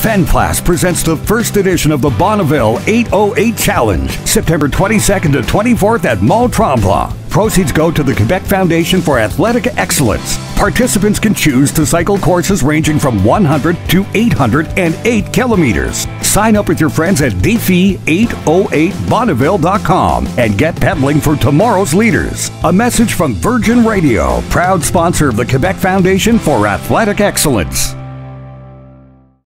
Fenplast presents the first edition of the Bonneville 808 Challenge, September 22nd to 24th at Mont Tremblant. Proceeds go to the Quebec Foundation for Athletic Excellence. Participants can choose to cycle courses ranging from 100 to 808 kilometers. Sign up with your friends at Defi808Bonneville.com and get pedaling for tomorrow's leaders. A message from Virgin Radio, proud sponsor of the Quebec Foundation for Athletic Excellence.